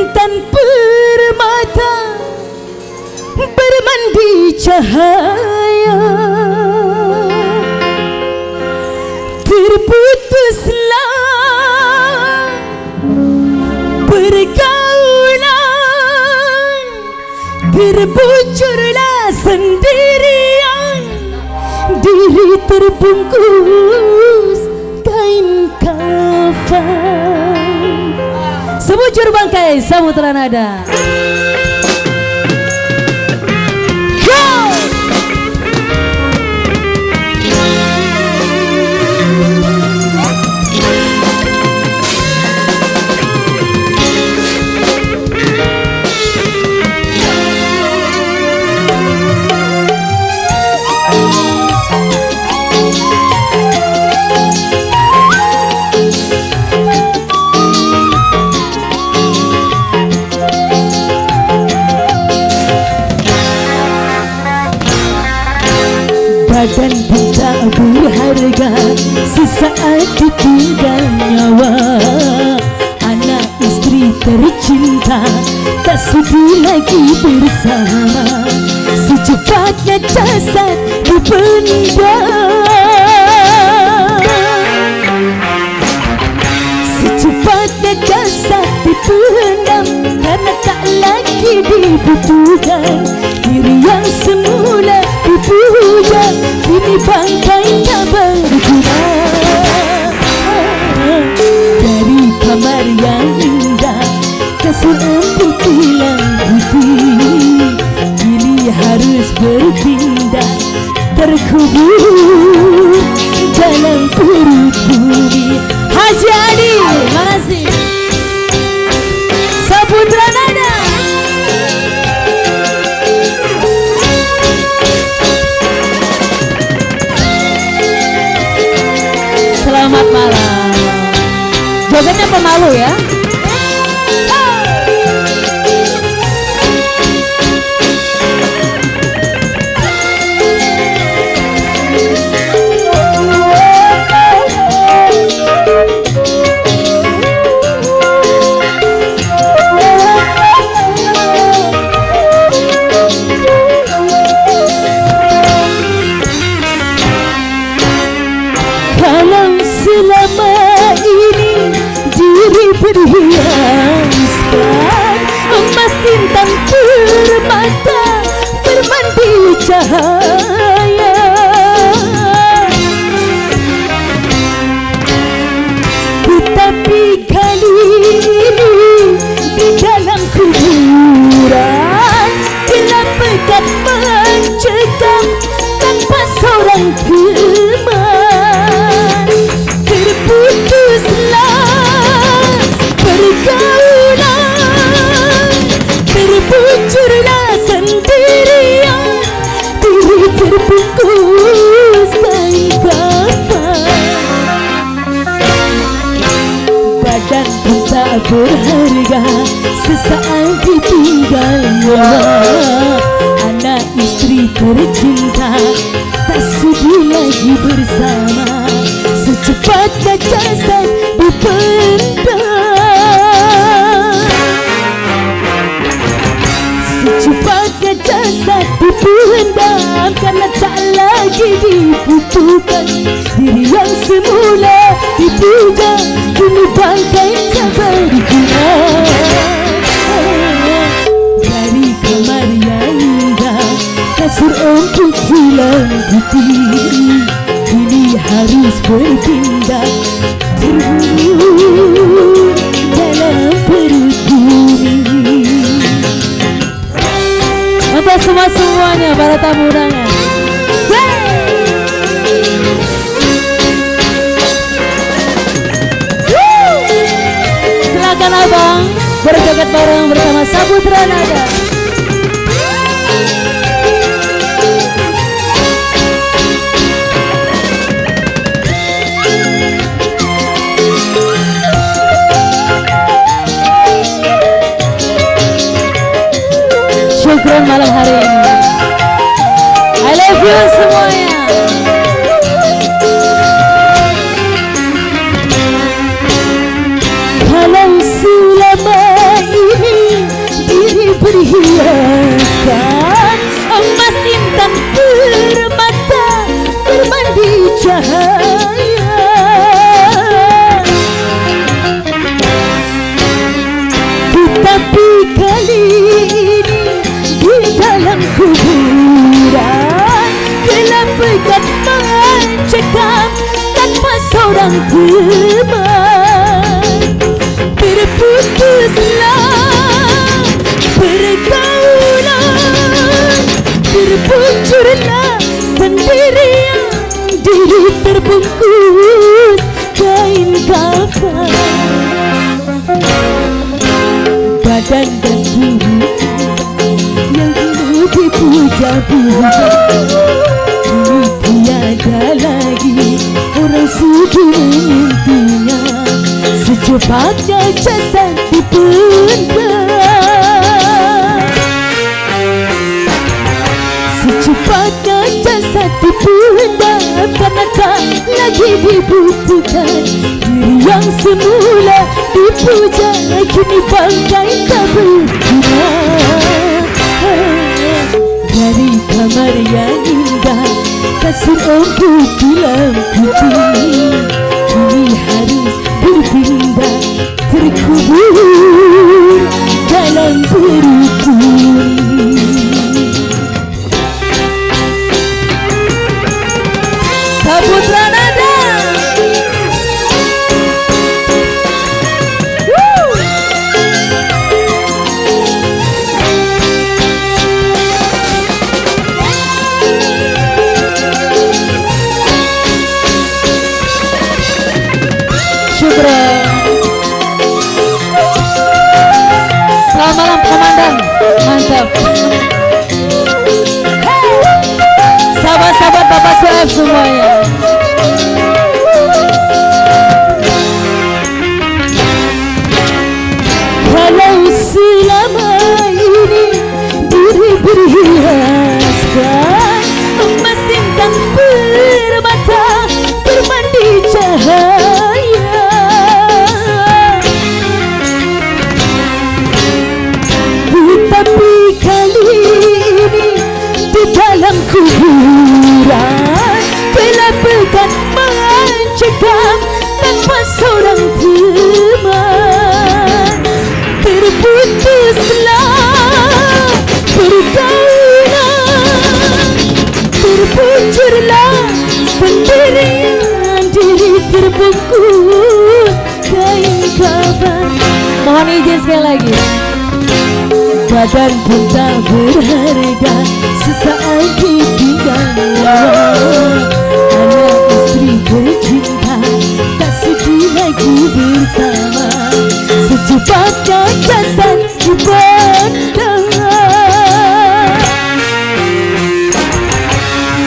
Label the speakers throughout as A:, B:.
A: intan permata bermandi cahaya. Terputuslah pergaulan terbujurlah sendirian. Diri terbungkus kain kafan sebujur bangkai samudra nada Sesaat ditinggal nyawa Anak istri tercinta Tak sudi lagi bersama. Secepatnya jasad dipendam Secepatnya jasad dipendam Karena tak lagi dibutuhkan Tetapi kali di dalam kuburan. Gelap pekat mencekam tanpa seorang teman Nyawa Anak istri tercinta Tak sudi lagi bersama Terburu dalam perut bumi Untuk semua-semuanya para tamu undangan? Silakan abang berjoget bareng bersama Saputra Nada. Malam hari ini. I love you semuanya. Secepatnya jasad dipendam Secepatnya jasad dipendam Karena tak lagi dibutuhkan Diri yang semula dipuja Kini bangkai tak berguna. Dari kamar yang indah Kasur empuk dalam putih Ooh. Komandan Mantap. Sahabat-sahabat Bapak Suef semuanya Badan pun tak berharga Sesaat ditinggalnya. Anak istri tercinta Tak sedih lagi bersama. Secepatnya jasad dipandang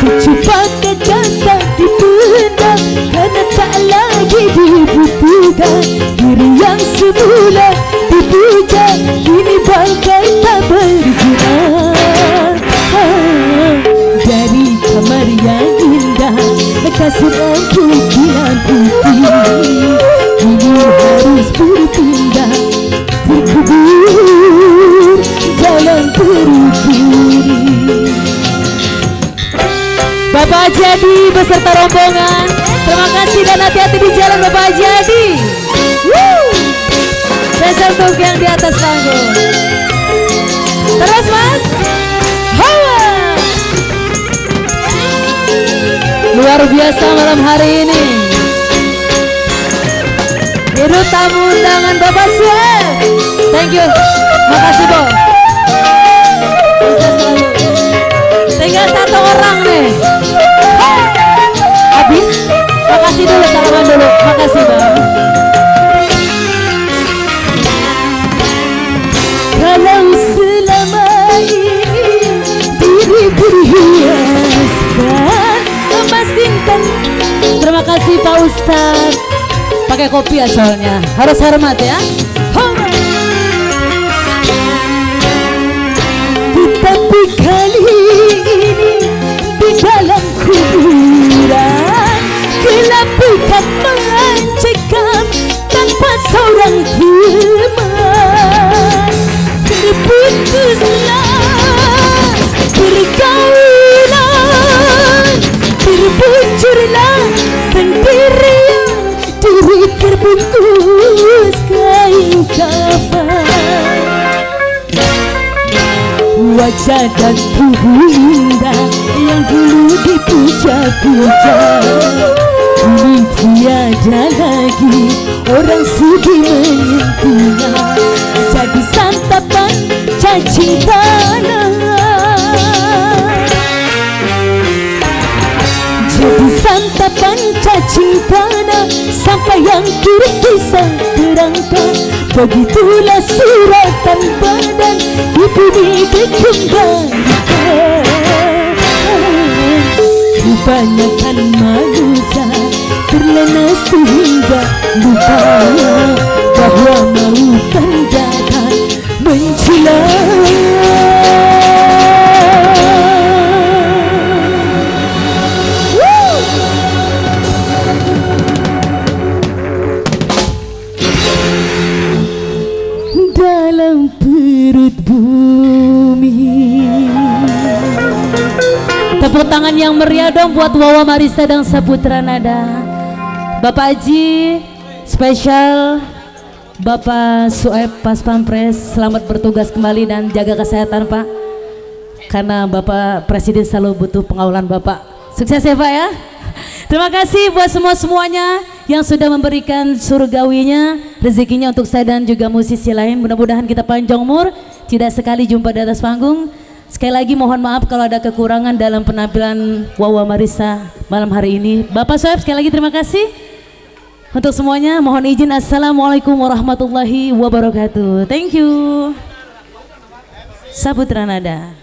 A: Secepatnya jasad dipendam Karena tak lagi dibutuhkan Diri yang semula Empuk yang putih. Kini harus berpindah Terkubur dalam peruturi Bapak Jadi beserta rombongan Terima kasih dan hati-hati di jalan Bapak Jadi Woo! Spesial untuk yang di atas panggung. Terus mas Luar biasa malam hari ini. Hidup tamu undangan Bapak Suel Thank you. Makasih Bo. Tinggal satu orang nih kopi ya soalnya Harus hormat ya dan tubuh indah yang dulu dipuja-puja. Kini tiada lagi orang sudi menyentuhnya Jadi santapan cacing tanah Jadi santapan cacing tanah Sampai yang kiri bisa terangkat Begitulah suratan badan Di bumi kekembang Kebanyakan manusia Terlena sehingga lupa Bahwa mau dapat mencilat Tepuk tangan yang meriah dong buat Wawa Marisa dan Saputra Nada. Bapak Haji spesial Bapak Sueb Pas Pampres selamat bertugas kembali dan jaga kesehatan Pak. Karena Bapak Presiden selalu butuh pengawalan Bapak. Sukses ya Pak ya. Terima kasih buat semua-semuanya yang sudah memberikan surgawinya, rezekinya untuk saya dan juga musisi lain. Mudah-mudahan kita panjang umur, tidak sekali jumpa di atas panggung. Sekali lagi mohon maaf kalau ada kekurangan dalam penampilan Wawa Marisa malam hari ini. Bapak Soeb sekali lagi terima kasih. Untuk semuanya mohon izin Assalamualaikum warahmatullahi wabarakatuh. Thank you. Saputra Nada.